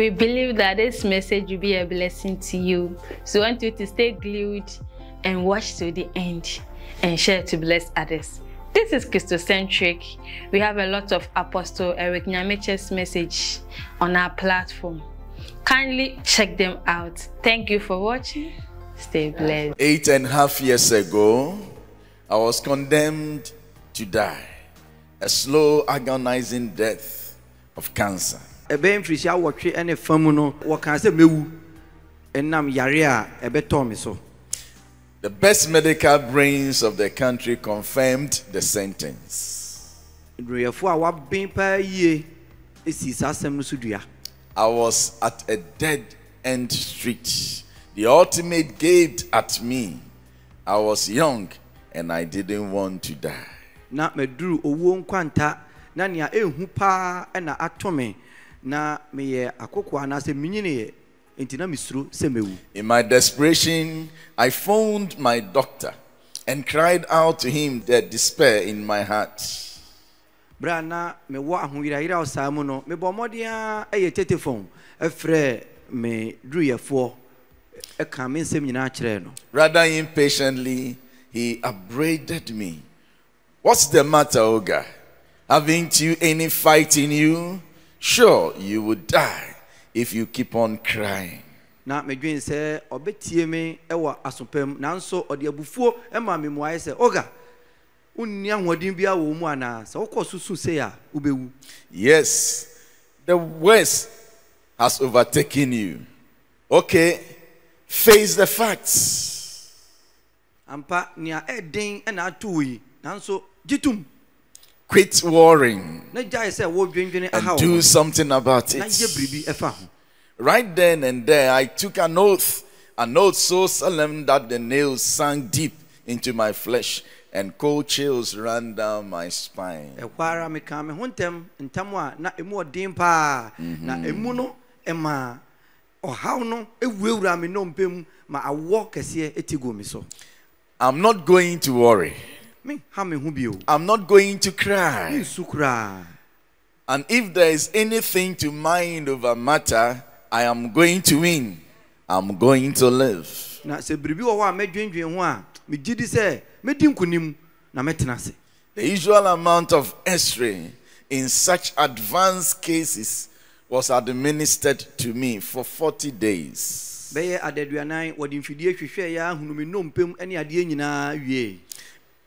We believe that this message will be a blessing to you. So we want you to stay glued and watch to the end and share to bless others. This is Christocentric. We have a lot of Apostle Eric Nyamekye's message on our platform. Kindly check them out. Thank you for watching. Stay blessed. Eight and a half years ago, I was condemned to die a slow, agonizing death of cancer. Ɛbɛyɛ mfirihyia awɔtwe ne fa mu no wɔkaa sɛ mɛwu ɛnam yare a me so The best medical brains of the country confirmed the sentence. aduruyɛfoɔ a waben paa yie si saa no so I was at a dead end street. The ultimate gaped at me. I was young and I didn't want to die. Na meyɛ akokoa anaasɛ menyiniɛ enti na mesuro sɛ mɛwu In my desperation, I phoned my doctor and cried out to him the despair in my heart. berɛ a na mewɔ ahoyerayera a saa mu no mebɔ mmɔden a ɛyɛ tetefon ɛfrɛ me duruyɛfoɔ ɛka me nsɛm nyinaa kyerɛɛ no Rather impatiently, he upbraided me. What's the matter, Oga? Haven't you any fight in you? Sure, you would die if you keep on crying. na medwen sɛ ɔbɛtie me ɛwɔ asopam nanso ɔde abufuo ma me mmuaeɛ sɛ oga wonni ahoɔden biara wɔ wo mu anaa sɛ wokɔ susu sei a wobɛwu Yes, the worst has overtaken you. Okay, face the facts. ampa nea ɛden ɛna ato wo yi nanso gye tom Quit worrying na gyae sɛ wodwendwene aha and do something about it. biribi ɛfa ho Right then and there, I took an oath, an oath so solemn that the nails sank deep into my flesh and cold chills ran down my spine. ɛhɔ ara meka me ho ntɛm ntam a na ɛmu ɔden paa na mm-hmm. ɛmu no ɛma ɔhaw no ɛwurawura me nnompe mu ma awɔ kɛseɛ ɛti gu me so I'm not going to worry. Me ha me ho bio I'm not going to cry. And if there is anything to mind over matter, I am going to win. I'm going to live. na sɛ biribi wɔ hɔ a mɛdwendwen ho a megye di sɛ mɛdi nkonim na mɛtena ase The usual amount of x-ray in such advanced cases was administered to me for 40 days.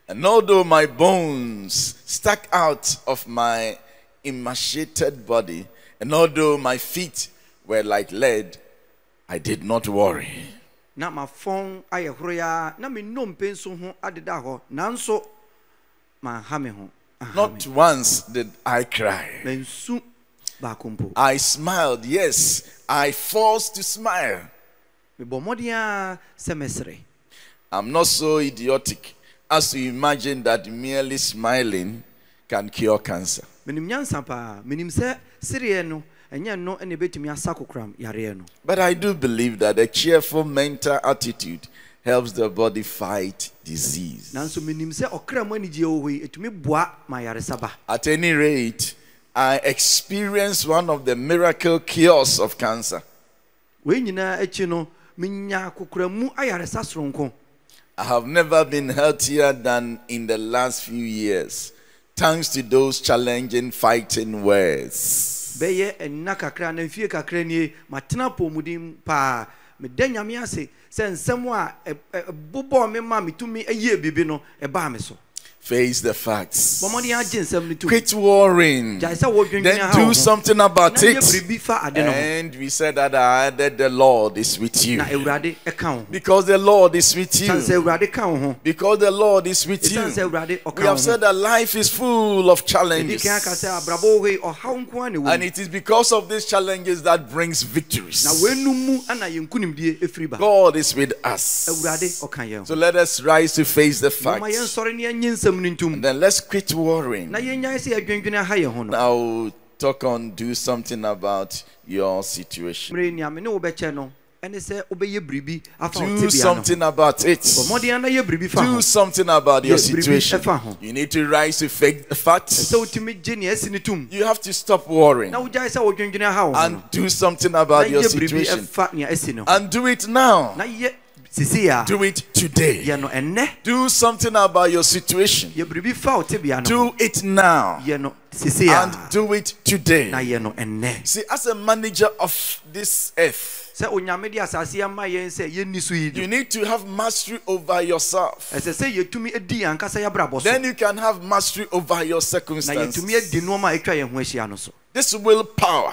And although my bones stuck out of my emaciated body, and although my feet were like lead, I did not worry. na mafɔn ayɛ horoyaa na me nnompe nso ho adeda hɔ nanso manha me ho. Not once did I cry. mansu baako mpo I smiled, yes, I forced to smile. mebɔ mmɔden a sɛ mɛsere I'm not so idiotic as to imagine that merely smiling can cure cancer. menim nyansa paa menim sɛ sereɛ no ɛnyɛ no ne ɛbɛtumi asa kokoram yareɛ no But I do believe that a cheerful mental attitude helps the body fight disease. nanso menim sɛ ɔkra mu anigyeɛ wɔ hɔ yi ɛtumi boa ma yaresa ba At any rate, I experienced one of the miracle cures of cancer. wei nyinaa akyi no menya kokoramu ayaresa soronko I have never been healthier than in the last few years, thanks to those challenging fighting words. kakra na kakra nie paa nyame ase ma no so Face the facts. bɔ mmɔden agye nsɛm no to Quit worrying. gyae sɛ wɔdwendwene Then do something about it. biribi fa ade no ho And we said that I that the Lord is with you. na awurade ɛka wo ho Because the Lord is with you. awurade ka wo ho Because the Lord is with you. ɛsiane sɛ awurade ɔka We have said that life is full of challenges. kan aka sɛ abrabɔ wɔ hɔ yi ɔhaw nko a na And it is because of these challenges that brings victories. na wɔanum mu ana yɛn nkonimdie ɛfiri ba God is with us. awurade ɔka yɛn So let us rise to face the facts. Yɛnsɔre ne yɛnye nsɛm no ntom And then let's quit worrying. na yɛnyae sɛ yɛadwendwene aha yɛn ho no Now talk on do something about your situation. mmere nea me ne wo bɛkyɛ no ɛne sɛ wobɛyɛ biribi afa wo Do tebea no ho something about it. bɔ mmɔden na yɛ biribi fa ho Do something about your situation. You need to rise to facts. sɛ wotumi gye nea asi no tom You have to stop worrying na wogyae sɛ wodwendwene aha wo ho no and do something about your situation. ɛfa nea asi no ho And do it now. Na yɛ sisei a Do it today. yɛ no ɛnnɛ Do something about your situation. yɛ biribi fa wo tebea no ho Do it now. And do it today. na yɛ no ɛnnɛ See, as a manager of this earth, sɛ onyame de asase ama yɛn sɛ yɛnni so yi you need to have mastery over yourself. ɛsɛ sɛ yɛtumi di yɛn ankasa yɛabrabɔ so Then you can have mastery over your circumstances. yɛtumi adi nneɔma a ɛtwa yɛn ho ahyia no so This willpower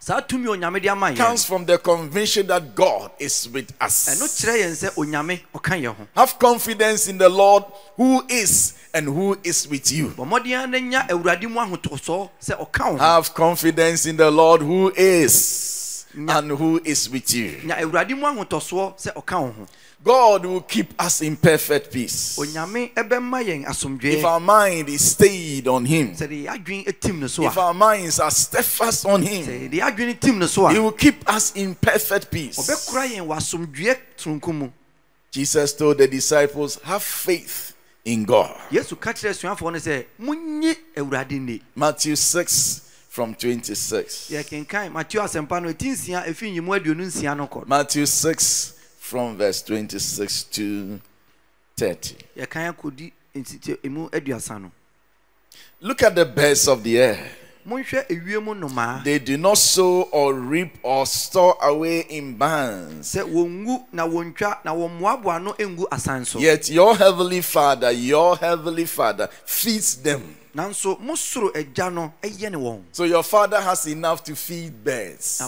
saa tumi a onyame de ama comes from the conviction that God is with us. kyerɛ yɛn sɛ onyame ɔka yɛn ho Have confidence in the Lord who is and who is with you. bɔ mmɔden na nya awurade mu ahotosɔ sɛ ɔka wo ho Have confidence in the Lord who is and who is with you. Nya awurade mu ahotɔsoɔ sɛ ɔka wo ho God will keep us in perfect peace. onyame ɛbɛma yɛn If our mind is stayed on Him, sɛde yɛadwen tim no so if our minds are steadfast on Him, sɛ yɛde yɛadwene tim no He will keep us in perfect peace. ɔbɛkora yɛn wɔ asomdwee sononko mu Jesus told the disciples, Have faith in God. yesu ka kyerɛ asuafoɔ no sɛ monye Matthew 6 from 26. yɛkenkan mateo asɛmpa no ɛti nsia ɛfi nyimu aduonu nsia no kɔ Matthew 6 from verse 26 to 30. yɛkan akɔdi nti ɛmu aduasa no Look at the birds of the air. monhwɛ ewiem nnomaa They do not sow or reap or store away in barns. sɛ wɔngu na wɔntwa na wɔmmoaboa no ngu asan so Yet your heavenly Father, your heavenly Father feeds them. nanso mo soro agya no ɛyɛ ne wɔn So your Father has enough to feed birds.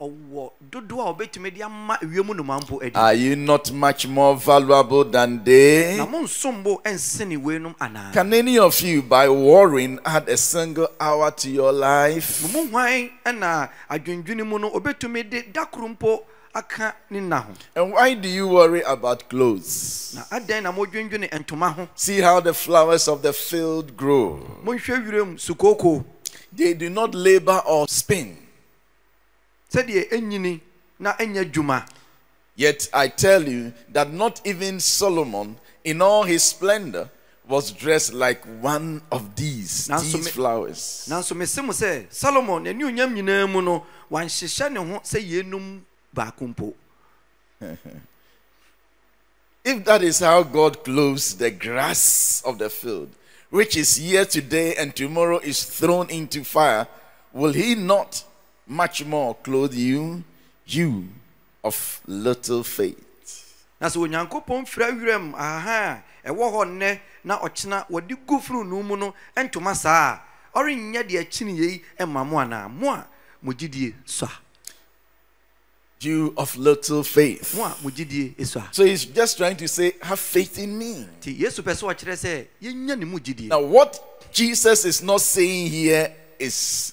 Na woagya ɔwɔ dodoɔ a ɔbɛtumi de ama ewiem nnomaa mpo adi Are you not much more valuable than they? na monsom bo ɛnsene weinom anaa Can any of you, by worrying, add a single hour to your life? mo mu hwan ɛna adwendwene mu no ɔbɛtumi de da koro mpo aka ne nna ho And why do you worry about clothes? na adɛn na modwendwene ntoma ho See how the flowers of the field grow. monhwɛ wiram sukooko They do not labor or spin. sɛdeɛ ɛnyini na ɛnyɛ adwuma Yet I tell you that not even Solomon, in all his splendor, was dressed like one of these, these flowers. nanso mese mo sɛ salomon n'ani onyam nyinaa mu no wanhyehyɛ ne ho sɛ yeinom baako mpo If that is how God clothes the grass of the field, which is here today and tomorrow is thrown into fire, will he not much more clothe you, you of little faith? na sɛ onyankopɔn fira wiram aha a ɛwɔ hɔ nnɛ na ɔkyena wɔde gu fononoo mu no ntoma saa a ɔrenyɛ deɛ akyini yei ma mo anaa mo a mo gyidie sɔ a You of little faith. mo a mo gyidie So he's just trying to say, have faith in me. nti yesu pɛ sɛ ɔkyerɛ sɛ yɛnya ne mu gyidie Now, what Jesus is not saying here is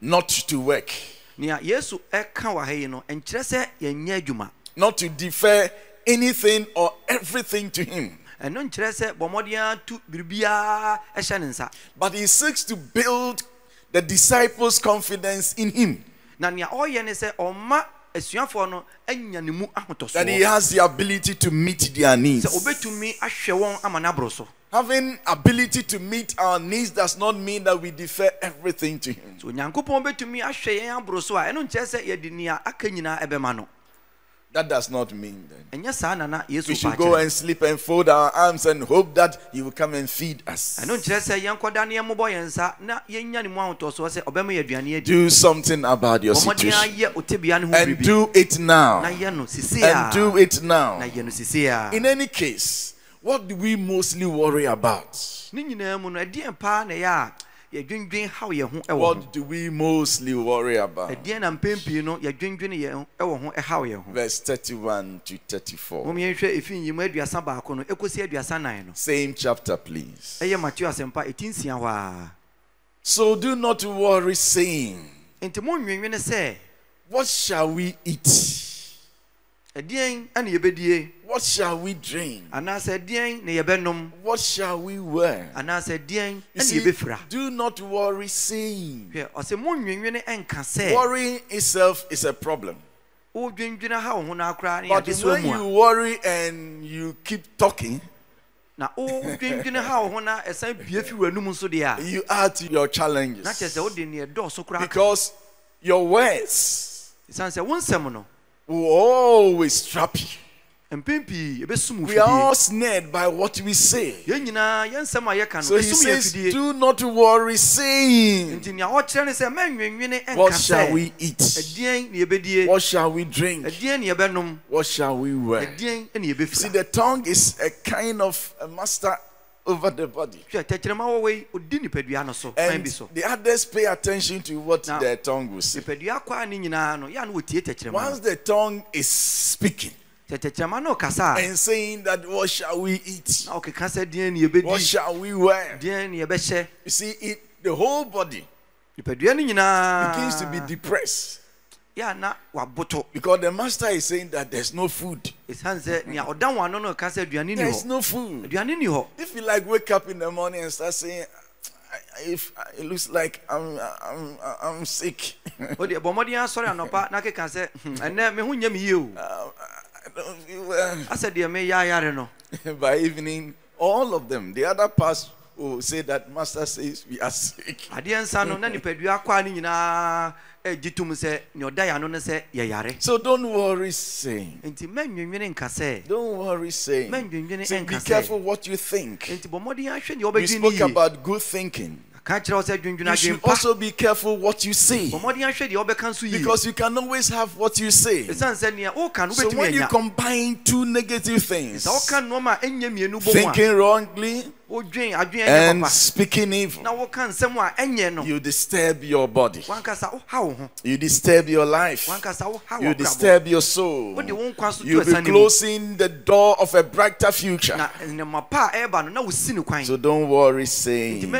not to work, nea yesu ɛka wɔ ha yi no ɛnkyerɛ sɛ yɛnyɛ adwuma not to defer anything or everything to him. ɛno nkyerɛ sɛ bɔ atu biribiara ɛhyɛ ne nsa But he seeks to build the disciples' confidence in him. na nea ɔreyɛ ne sɛ ɔma asuafoɔ no anya ne mu That he has the ability to meet their needs. sɛ ɔbɛtumi ahwɛ wɔn ama no aboro so Having ability to meet our needs does not mean that we defer everything to him. That does not mean then. ɛnyɛ saa nana yesu We should go and sleep and fold our arms and hope that he will come and feed us. ɛno nkyerɛ sɛ yɛnkɔda ne yɛmmobɔ yɛn nsa na yɛnya ne mu ahotɔsoɔ sɛ ɔbɛma yɛ aduane adi Do something about your situation. ayɛ otebea ne ho And do it now. yɛ no sisei And do it now. yɛ no sisei a In any case, what do we mostly worry about? Ne nyinaa mu no ɛdeɛn paa na ɛyɛ a yɛdwendwen haw yɛn ho ɛwɔ ho What do we mostly worry about? ɛdeɛn na mpɛn pii no yɛdwendwene yɛn ho- ɛwɔ ho ɛhaw yɛn ho Verse 31 to 34. mom yɛnhwɛ ɛfi nyimu aduasa baako no ɛkɔsi aduasa nan no Same chapter, please. ɛyɛ mateo asɛmpa ɛti nsia hɔ a So do not worry, saying, enti monwenwene sɛ What shall we eat? ɛdeɛn ɛne yɛbɛdie What shall we drink? anaasɛ ɛdeɛn na yɛbɛnom What shall we wear? anaasɛ ɛne see, yɛbɛfira do not worry, saying. hwɛ ɔsɛ monwenwene ɛnka sɛ Worrying itself is a problem. wodwendwene ha wo ho no akoraa ne But when you worry and you keep talking, na wodwendwene ha wo ho na ɛsan bie fi w'anum nso deɛ a you add to your na kyerɛ challenges. sɛ wode neɛ dɔɔso koraa Because your words ɛsiane sɛ wo nsɛm no will always trap you. We are all snared by what we say. yɛn nyinaa yɛn nsɛm a yɛka So he says, Do not worry, saying, nti nea ɔkyerɛ ne sɛ mɛnwenwene ɛnka What shall we eat? ɛdeɛn ne yɛbɛdie What shall we drink? ɛdeɛn ne yɛbɛnom What shall we wear? See, the tongue is a kind of a master over the body. hwɛ tɛkyerɛma wɔwɔ yi ɔdi nipadua no so kwan And the others pay attention to what Now- their tongue will say. nipadua kɔ a ne nyinaa no yɛ a no wɔtie tɛkyerɛma Once the tongue is speaking sɛ tɛkyerɛma no ɔkasa a and saying that, What shall we eat? na ɔkeka sɛ deɛn ne yɛbɛdi What shall we wear? You see, it, the whole body nipadua no nyinaa. begins to be depressed. Yɛ na waboto because the master is saying that there's no food. ɛsiane sɛ nea ɔda wo ano no ɔka sɛ aduane ni There's no food. aduane ni hɔ If you like wake up in the morning and start saying, "I- I- if it looks like I'm I'm I'm sick, wode bɔ mmɔden asɔre anɔpa na keka sɛ "Hmm, ɛnɛ me ho me yie o. Uh, Uh, I don't feel well. asɛ deɛ meyɛ ayare no By evening, all of them, the other parts will say that Master says we are sick. adeɛ nsa no na nipadua kɔ a ne nyinaa agye tom sɛ nea ɔda yɛ ano no sɛ yɛyare So don't worry, saying. enti mɛnwenwene nka sɛ Don't worry, saying. Say, be careful what you think. enti bɔ mmɔden ahwɛ deɛ We spoke about good thinking. Ka kyerɛ wo sɛ dwendwene You should also be careful what you say bɔ mmɔden ahwɛ deɛ wɔbɛka nso yie. Because you can always have what you say. ɛsiane sɛ nea woka no So when you combine two negative things, sɛ woka nnoɔma a ɛnyɛ mmienu bɔ mu a thinking wrongly wodwen adwen ɛnyɛ and speaking evil, na woka nsɛm a ɛnyɛ no you disturb your body, wankasa woha wo ho you disturb your life, you disturb your soul. wode wo nkwa so to You'll be ɛsa ne mu closing the door of a brighter future. na nnɛma pa a ɛreba no na wosi no kwan So don't worry, saying,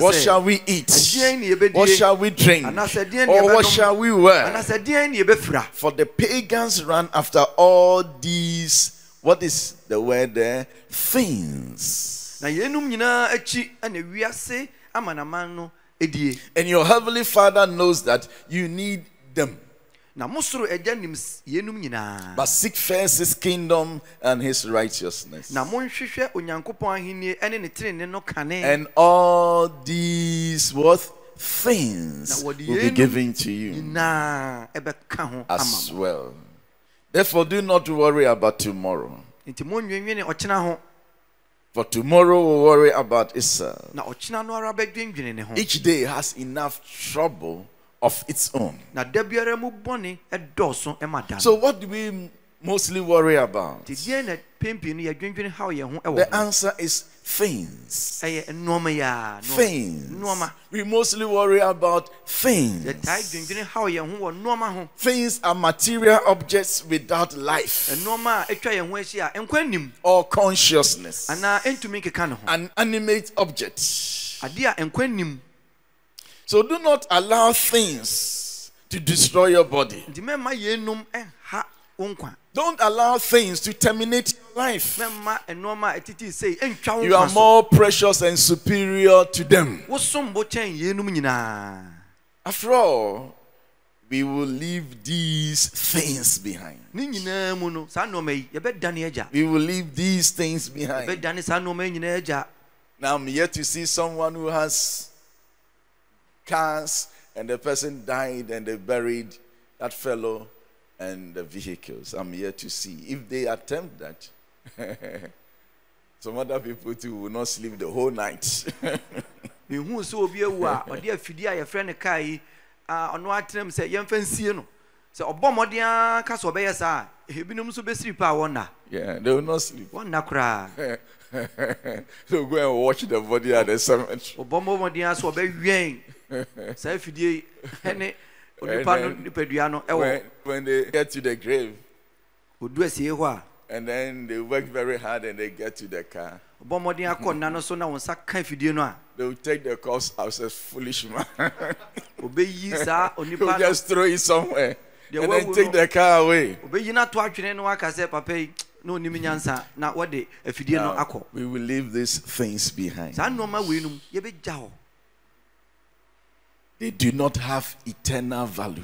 What shall we eat? ɛdeɛn ne yɛbɛdie What shall we drink? anaasɛ ɛdeɛn ne Or what shall we wear? anaasɛ ɛdeɛn ne yɛbɛfira For the pagans run after all these, what is the word there? Things. Na yɛnum nyinaa akyi wiase amanaman no ɛdie And your heavenly Father knows that you need them. na mo soro agya nim yɛnum nyinaa But seek first his kingdom and his righteousness. na monhwehwɛ onyankopɔn ahenni ɛne ne no kane And all these what things will be given to you as well. Therefore, do not worry about tomorrow. nti monwenwene ɔkyena ho For tomorrow will worry about itself. na ɔkyena no ara bɛdwendwene ne ho Each day has enough trouble of its own. na da biara mu bɔne ɛdɔɔso ɛma da So, what do we mostly worry about? nti deɛn na pempii no yɛdwendwene haw yɛn ho ɛwɔ The answer is things. ɛyɛ nnoɔma yi a nnoɔma- Things. We mostly worry about things. yɛtae dwendwene haw yɛn ho wɔ nnoɔma ho Things are material objects without life nnoɔma a atwa yɛn ho ahyia a nkwa nim or consciousness. anaa ɛntumi nkeka ne ho An animate object. adeɛ a nkwa nim So do not allow things to destroy your body. Don't allow things to terminate your life. mɛmma nnoɔma a ɛtiti sei ɛntwa wo You are more precious and superior to them. wosom bo kyɛn yɛnum nyinaa After all, we will leave these things behind. ne nyinaa mu no saa nnoɔma yi yɛbɛdane agya We will leave these things behind. yɛbɛdane saa nnoɔma yi nyinaa agya Now I'm yet to see someone who has cars and the person died and they buried that fellow and the vehicles. I'm yet to see. If they attempt that, some other people too will not sleep the whole night. mehu sɛ obi awu a ɔde afidie a yɛfrɛ no kaa yi ɔno atenam sɛ yɛmfa nsie no sɛ ɔbɔ mmɔden a ka sɛ ɔbɛyɛ saa ebinom nso bɛsiri pa a wɔnna yeah, they will not sleep. wɔnna koraa They'll go and watch the body at the cemetery. ɔbɔ mmɔden a so ɔbɛwɛn saa afidie yi ne onipa no then- nipadua no When, when they get to the grave. Odu asie hɔ a and then they work very hard and they get to the car, ɔbɔ mmɔden akɔ nna no so na wɔn nsa ka afidie no a they will take the corpse out as foolish man. ɔbɛyi saa He'll onipa no. just throw it somewhere. And then take the car away. ɔbɛyi no ato atwene no aka sɛ papa yi na onim nyansa na wɔde no Now, we will leave these things behind. saa nneɛma wei nom yɛbɛgya hɔ They do not have eternal value.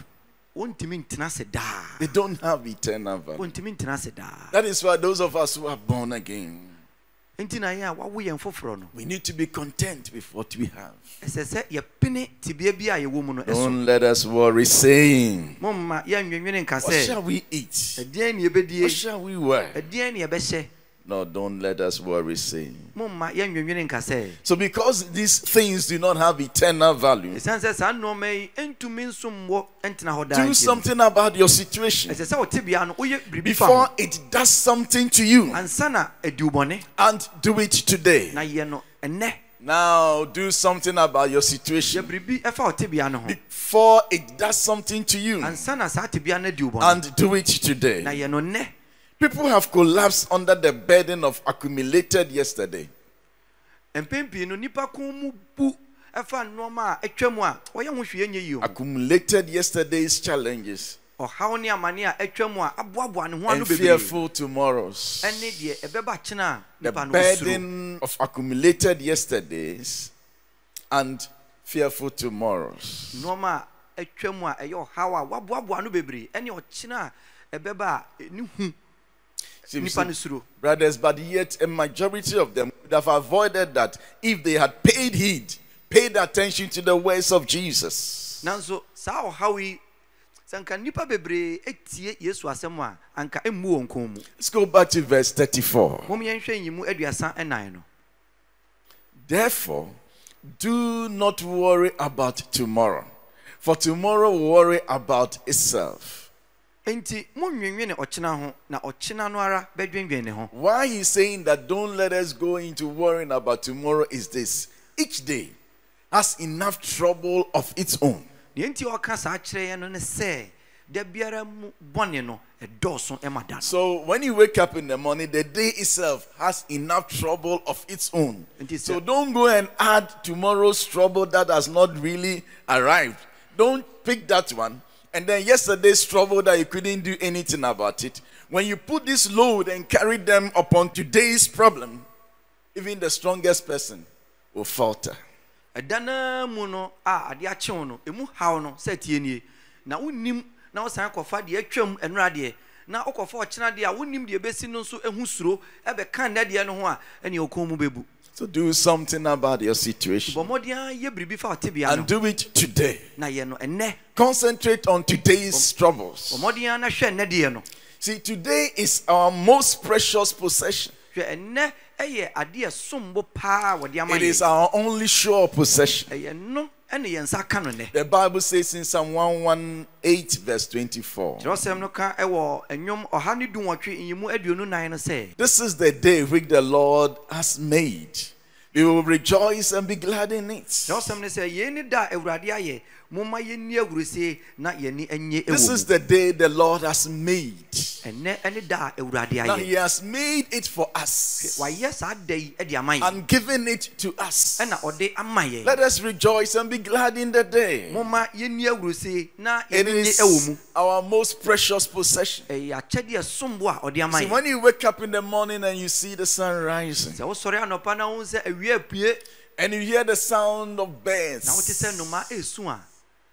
wɔntumi ntena ase daa They don't have eternal value. wɔntumi ntena ase daa That is why those of us who are born again, nti na yɛn a wawo yɛn foforɔ no we need to be content with what we have. ɛsɛ sɛ yɛpene tibea bi a yɛwɔ mu no ɛso Don't let us worry, saying, momma yɛnwenwene nka What shall we eat? What shall we wear? Ɛdeɛn ne yɛbɛhyɛ No, don't let us worry, saying. momma yɛnwenwene nka sɛ So, because these things do not have eternal value, ɛsiane sɛ saa nnɔɔma yi ɛntumi nso mmɔ ɛntena hɔ daa do something about your situation. Ɛsɛ sɛ wote bea no woyɛ biribi fa before it does something to you, ansa na adi wo bɔne and do it today. na yɛ no ɛnnɛ Now, do something about your situation. Biribi ɛfa wote bea no ho. Before it does something to you, ansa na saa te bea no adi and do it today. Yɛ no nnɛ People have collapsed under the burden of accumulated yesterday. mpɛn pii no nipa ko mu bu ɛfa nneɛma a atwa mu a wɔyɛ ho hwee nyɛ yie o Accumulated yesterday's challenges ɔhaw ne amane a atwa mu a aboaboa ne ho ano and fearful tomorrows. ɛne deɛ ɛbɛba kyena a The nipa no osuro burden of accumulated yesterdays and fearful tomorrows. See, nipa no see, brothers, but yet a majority of them would have avoided that if they had paid heed, paid attention to the words of Jesus. nanso saa ɔhaw yi sɛ nka nnipa bebree etie yesu asɛm a anka emmu wɔn kɔn mu Let's go back to verse 34. wɔn yɛnhwɛ nyimu aduasa ɛnan no Therefore, do not worry about tomorrow, for tomorrow will worry about itself. Enti monwenwene ɔkyena ho na ɔkyena no ara bɛdwenwen ho Why he's saying that don't let us go into worrying about tomorrow is this each day has enough trouble of its own. deɛ nti ɔka saa kyerɛ yɛn no ne sɛ da biara mu bɔne no ɛdɔɔso ɛma da So when you wake up in the morning, the day itself has enough trouble of its own. So don't go and add tomorrow's trouble that has not really arrived. Don't pick that one. And then yesterday's trouble that you couldn't do anything about it. When you put this load and carry them upon today's problem, even the strongest person will falter. ɛda naa mu no a adeɛ akyew no emu haw no sɛ tie nie na wonim na wosan kɔfa deɛ atwam ɛnora deɛ na wokɔfa ɔkyena deɛ a wonim deɛ ɛbɛsi no nso ehu suro ɛbɛka nnɛ deɛ no ho a ɛne ɔkɔn mu bɛbu So do something about your situation bɔ mmɔden ara yɛ biribi fa ɔte bea no and do it today. na yɛ no ɛnnɛ Concentrate on today's troubles. bɔ mmɔden ara na hwɛ nnɛ deɛ no See, today is our most precious possession. hwɛ ɛnnɛ ɛyɛ adeɛ sombo paa a wɔde ama It is our only sure possession. Ɛyɛ no ɛne yɛn nsa ka no nnɛ The Bible says in Psalm 118, verse 24, kyerɛwsɛm no ka ɛwɔ ɛnwom ɔha ne du nyimu aduonu nan no sɛ This is the day which the Lord has made. We will rejoice and be glad in it. Kyerɛwsɛm no sɛ yei ne da a awurade ayɛ momma yɛnni ahurusie na yɛni ɛnyɛ This is the day the Lord has made. ɛnnɛ ɛne da a awurade Now, He has made it for us wayɛ saa da yi de ama yɛn and given it to us. ɛna ɔde ama yɛn Let us rejoice and be glad in the day. momma yɛnni ahurusie na It yɛni nye ɛwɔ is our most precious possession. ɛyɛ akyɛdeɛ sombo a ɔde ama See, when you wake up in the morning and you see the sun rising, sɛ wosɔre anɔpa na wohu sɛ awia apue and you hear the sound of birds,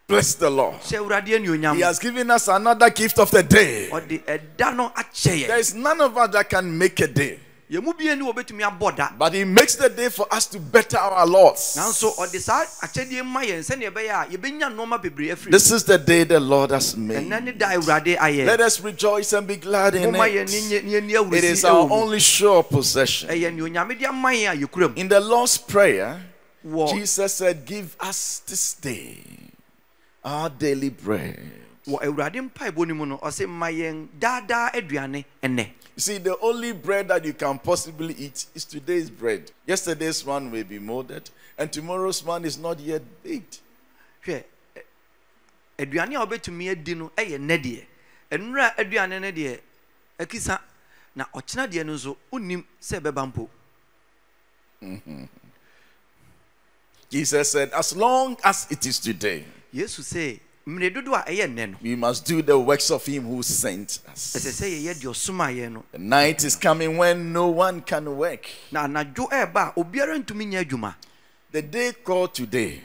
bless the Lord. hyɛ awurade anuonyam He has given us another gift of the day. ɔde ɛda no akyɛ There is none of us that can make a day, yɛn mu bie ni wɔbɛtumi abɔ da but He makes the day for us to better our lots. nanso ɔde saa akyɛdeɛ ma yɛn sɛnea ɛbɛyɛ a yɛbɛnya nneɛma bebree afiri This is the day the Lord has made. ne da awurade ayɛ Let us rejoice and be glad in it. ni nye ni yɛn ni It is our only sure possession. ɛyɛ nea onyame de ama yɛn a yɛkura mu In the Lord's Prayer, Jesus said, Give us this day our daily bread. wɔ awurade mpaebɔ no mu no ɔsɛ ma yɛn daadaa aduane ɛnɛ You see, the only bread that you can possibly eat is today's bread. Yesterday's one may be molded, and tomorrow's one is not yet baked. hwɛ ɛ- aduane a wɔbɛtumi adi no ɛyɛ nnɛ deɛ nnura aduane no deɛ akisa na ɔkyena deɛ no nso wonnim sɛ ɛbɛba mpo mm-hmm. Jesus said, As long as it is today, yesu sɛ mmere dodo a ɛyɛ nnɛ no we must do the works of Him who sent ɛsɛ us. sɛ yɛyɛ deɛ ɔsoma yɛn no The night is coming when no one can work. na anadwo ɛɛba a obiara ntumi nyɛ adwuma The day called today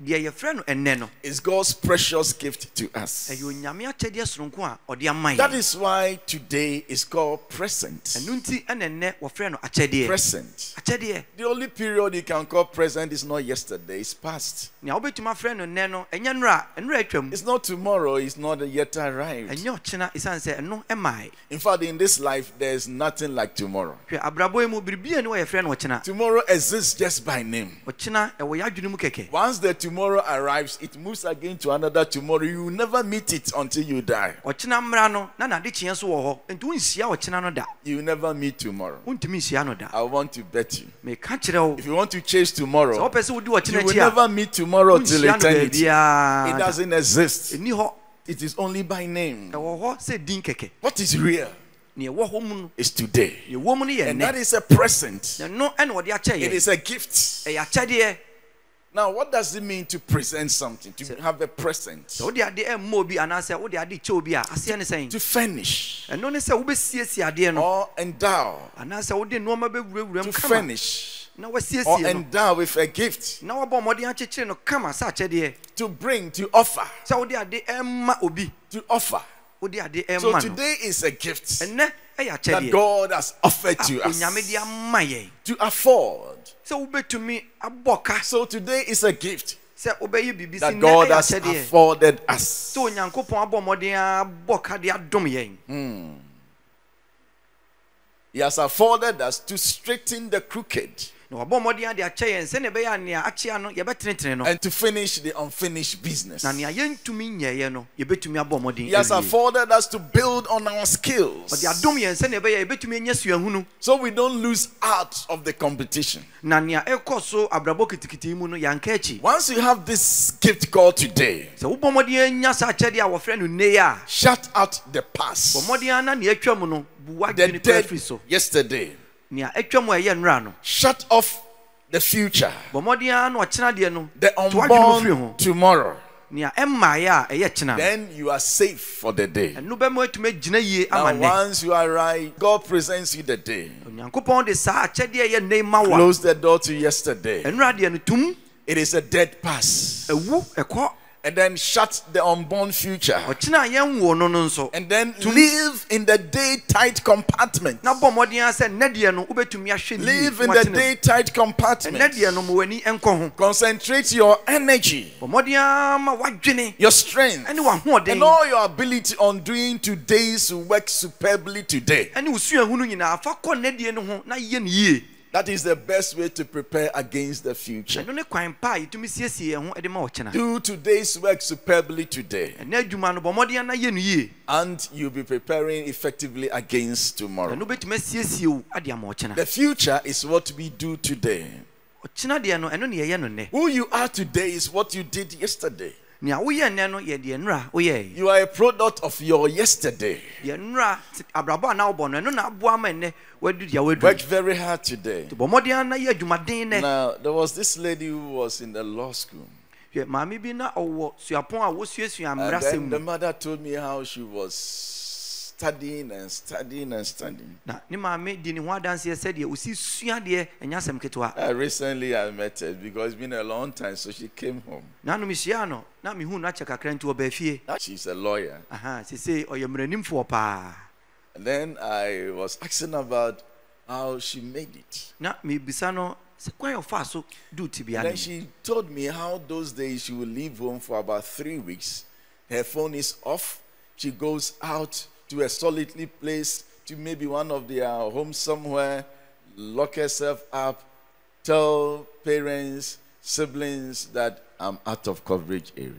is God's precious gift to us. ɛyɛ onyame akyɛdeɛ soronko a ɔde ama That is why today is called present. ɛno nti ɛna ɛnɛ wɔfrɛ no akyɛdeɛ Present. The only period you can call present is not yesterday, it's past. nea wobɛtumi afrɛ no nnɛ no ɛnyɛ nnora nnora atwam It's not tomorrow, it's not yet arrived. ɛnyɛ ɔkyena ɛsiane sɛ ɛno ɛmae In fact, in this life, there's nothing like tomorrow. hwɛ abrabɔ yi mu biribia ne wɔyɛfrɛ no ɔkyena Tomorrow exists just by name. ɔkyena ɛwɔ yɛ adwene mu kɛkɛ Once the tomorrow arrives, it moves again to another tomorrow. You will never meet it until you die. ɔkyena mmra no na nade kyeɛ wɔ hɔ nti wonhyia ɔkyena no da You will never meet tomorrow. wontumi nhyia no da I want to bet you. meka kyerɛ wo If you want to chase sɛ tomorrow, wopɛ sɛ wodi you ɔkyena will akyi a never meet tomorrow till wonhyia no eternity. It baabiaa doesn't exist. ɛni hɔ It is only by name. ɛwɔ hɔ sɛ din kɛkɛ What is real nea ɛwɔ hɔ mu no is today. nea ɛwɔ mu no yɛ And that nnɛ is a present. ɛno ɛna wɔde akyɛ It yɛ is a gift. ɛyɛ akyɛdeɛ Now, what does it mean to present something? To have a present? sɛ wode ade ɛmma obi anaasɛ wode ade kyɛ obi a aseɛ ne sɛn To furnish ɛno ne sɛ wobɛsiesie adeɛ no or endow. anaasɛ wode nnoɔma bɛwurawura To mu kama furnish na or endow with a gift. wabɔ mmɔden akyekyere no kama sɛ akyɛdeɛ To bring, to offer. wode ade ɛma obi To offer. Ade So today is a gift that God has offered a to us to afford. sɛ wobɛtumi abɔ ka So today is a gift sɛ wobɛyɛ biribi si that God has afforded us. sɛ onyankopɔn abɔ mmɔden abɔ ka de adom yɛn hmm. He has afforded us to straighten the crooked na wabɔ mmɔden ade akyɛ yɛn sɛnea ɛbɛyɛ a no yɛbɛtenetene no and to finish the unfinished business. na nea yɛntumi nyɛeɛ no yɛbɛtumi abɔ mmɔden He has afforded us to build on our skills ɔde adom yɛn sɛnea ɛbɛyɛ a yɛbɛtumi anya suahunu so we don't lose out of the competition. na nea ɛkɔ so abrabɔ kitikiti yi mu no yɛanka akyi Once you have this gift called today, sɛ wobɔ mmɔden anya saa akyɛdeɛ a wɔfrɛ no nnɛ yi a shut out the past. mmɔden a na nea atwa mu no bu The dead yesterday. Nea atwa mu a ɛyɛ nnora no Shut off the future. bɔ mmɔden a na ɔkyena deɛ no The to w'adwene mu firi unborn tomorrow. nea ɛmmaeɛ a ɛyɛ kyena Then you are safe for the day. ɛno bɛma atumi agyina yie Now, ama nnɛ once you are right, God presents you the day. onyankopɔn de saa akyɛdeɛ a ɛyɛ nnɛ yi ma wo a Close the door to yesterday. ɛnora deɛ no tum It is a dead past. And then shut the unborn future. And then to live in the day tight compartment. na bɔ mmɔden a sɛ nnɛ deɛ no wobɛtumi ahwɛ ne yie Live in the day tight compartment. deɛ no ma w'ani Concentrate your energy, bɔ mmɔden a ma w'adwene your strength, and all your ability on doing today's work superbly today. Ɛne wo suahunu nyinaa fa kɔ nnɛ deɛ no ho na yɛ no yie That is the best way to prepare against the future. ɛno ne kwan pa a yɛtumi siesie yɛn ho de ma ɔkyena Do today's work superbly today, ɛnɛ adwuma no bɔ mmɔden a na yɛ no yie and you'll be preparing effectively against tomorrow. ɛno bɛtumi asiesie wo ade ama ɔkyena The future is what we do today. ɔkyena deɛ no ɛno ne yɛyɛ no nnɛ Who you are today is what you did yesterday. Nea woyɛ nnɛ no yɛ deɛ nnora woyɛe You are a product of your yesterday. deɛ nnora te- abrabɔ a na wobɔ no ɛno na aboa ma nnɛ wadu deɛ Worked very hard today. bɔ mmɔden a na yɛ adwumaden nnɛ Now, there was this lady who was in the law school. hwɛ maame bi na ɔwɔ suapɔn a wɔsuasua And then the mother told me how she was studying and studying and studying. na ne maame di ne ho adanseɛ sɛdeɛ ɔsi sua deɛ ɛnyɛ asɛm ketewa Uh, recently, I met her because it's been a long time, so she came home. nanom hyia no na mehu no akyɛ kakra nti ɔbaa fie Now she's a lawyer. aha sesei ɔyɛ mmaranimfoɔ paa And then I was asking about how she made it. na mebisa no sɛ kwan yɛ ɔfaa so duu tibea And no then she told me how those days she would leave home for about three weeks. Her phone is off. She goes out to a solitary place, to maybe one of their homes somewhere, lock herself up, tell parents, siblings that I'm out of coverage area.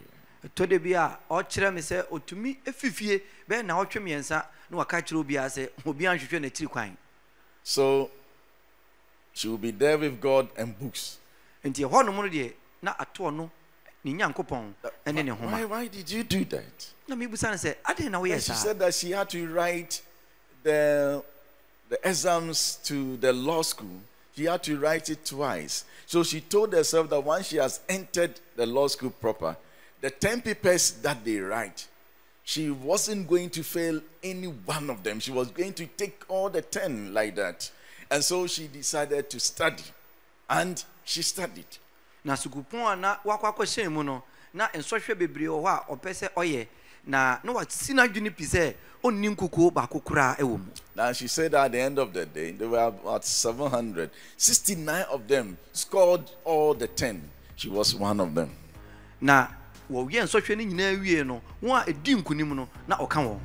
ɛtɔ da bi a ɔkyerɛ me sɛ ɔtumi afifie bɛyɛ na ɔtwe mmiɛnsa na waka kyerɛ obiara sɛ obiara nhwehwɛ n'akyiri kwan So she will be there with God and books. nti ɛhɔ nom no deɛ na atoɔ no ne nyankopɔn uh, ne ne Why, homa why did you do that? Na no sɛ adɛn na woyɛ she said that she had to write the, the exams to the law school. She had to write it twice. So she told herself that once she has entered the law school proper, the 10 papers that they write, she wasn't going to fail any one of them. She was going to take all the 10 like that. And so she decided to study. And she studied. na sukupɔn a na wakɔ akɔhyɛn mu no na nsɔhwɛ bebree wɔ hɔ a ɔpɛ sɛ ɔyɛ na na wasi n'adwene pi sɛ ɔnni nkukuo baako koraa ɛwɔ mu Now she said at the end of the day, there were about 700. 69 of them scored all the 10. She was one of them. na wɔyɛ nsɔhwɛ no nyinaa wie no wɔn a ɛdi nkunim no na ɔka wɔn